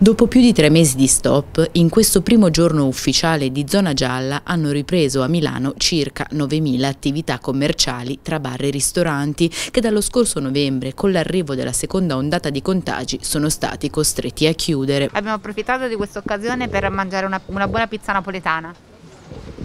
Dopo più di tre mesi di stop, in questo primo giorno ufficiale di zona gialla hanno ripreso a Milano circa 9.000 attività commerciali tra bar e ristoranti che dallo scorso novembre, con l'arrivo della seconda ondata di contagi, sono stati costretti a chiudere. Abbiamo approfittato di questa occasione per mangiare una, una buona pizza napoletana.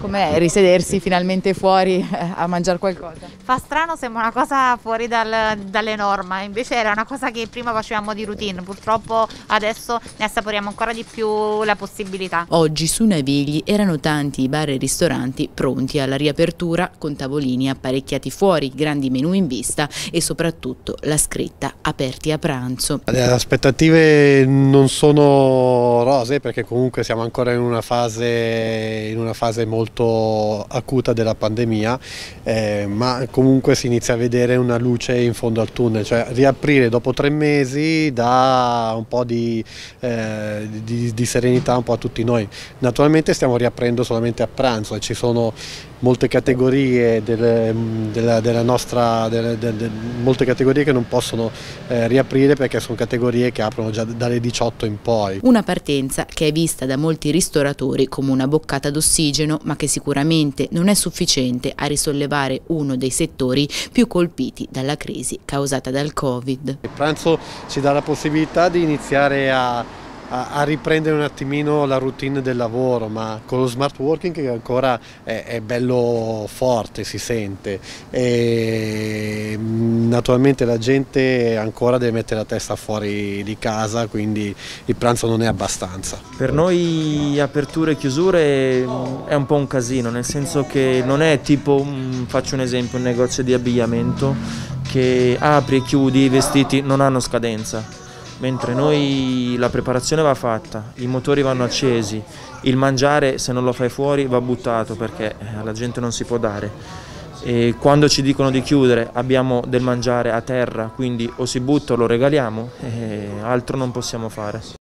Com'è risedersi finalmente fuori eh, a mangiare qualcosa? Fa strano, sembra una cosa fuori dal, dalle norme, invece era una cosa che prima facevamo di routine, purtroppo adesso ne assaporiamo ancora di più la possibilità. Oggi su Navigli erano tanti i bar e ristoranti pronti alla riapertura con tavolini apparecchiati fuori, grandi menù in vista e soprattutto la scritta aperti a pranzo. Le aspettative non sono rose perché comunque siamo ancora in una fase, in una fase molto molto acuta della pandemia, eh, ma comunque si inizia a vedere una luce in fondo al tunnel, cioè riaprire dopo tre mesi dà un po' di, eh, di, di serenità un po' a tutti noi. Naturalmente stiamo riaprendo solamente a pranzo e ci sono molte categorie, delle, della, della nostra, delle, delle, molte categorie che non possono eh, riaprire perché sono categorie che aprono già dalle 18 in poi. Una partenza che è vista da molti ristoratori come una boccata d'ossigeno ma che sicuramente non è sufficiente a risollevare uno dei settori più colpiti dalla crisi causata dal Covid. Il pranzo ci dà la possibilità di iniziare a a, riprendere un attimino la routine del lavoro, ma con lo smart working che ancora è, è bello forte, si sente. E, mm, naturalmente la gente ancora deve mettere la testa fuori di casa, quindi il pranzo non è abbastanza. Per noi aperture e chiusure mm, è un po' un casino, nel senso che non è tipo, mm, faccio un esempio, un negozio di abbigliamento che apri e chiudi, i vestiti non hanno scadenza mentre noi la preparazione va fatta, i motori vanno accesi, il mangiare se non lo fai fuori va buttato perché alla gente non si può dare. E quando ci dicono di chiudere abbiamo del mangiare a terra, quindi o si butta o lo regaliamo, altro non possiamo fare.